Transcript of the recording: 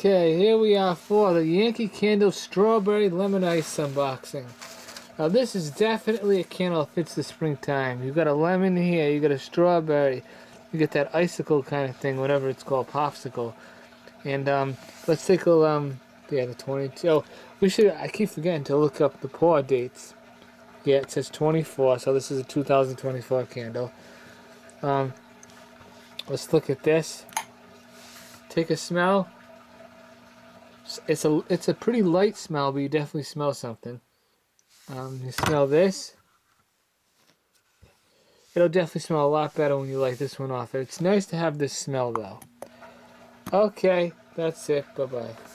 Okay, here we are for the Yankee Candle Strawberry Lemon Ice unboxing. Now this is definitely a candle that fits the springtime. You've got a lemon here, you got a strawberry, you get that icicle kind of thing, whatever it's called, popsicle. And um, let's take a um, yeah, the 22. Oh, we should. I keep forgetting to look up the pour dates. Yeah, it says 24, so this is a 2024 candle. Um, let's look at this. Take a smell. It's a it's a pretty light smell, but you definitely smell something. Um, you smell this. It'll definitely smell a lot better when you light this one off. It's nice to have this smell though. Okay, that's it. Bye bye.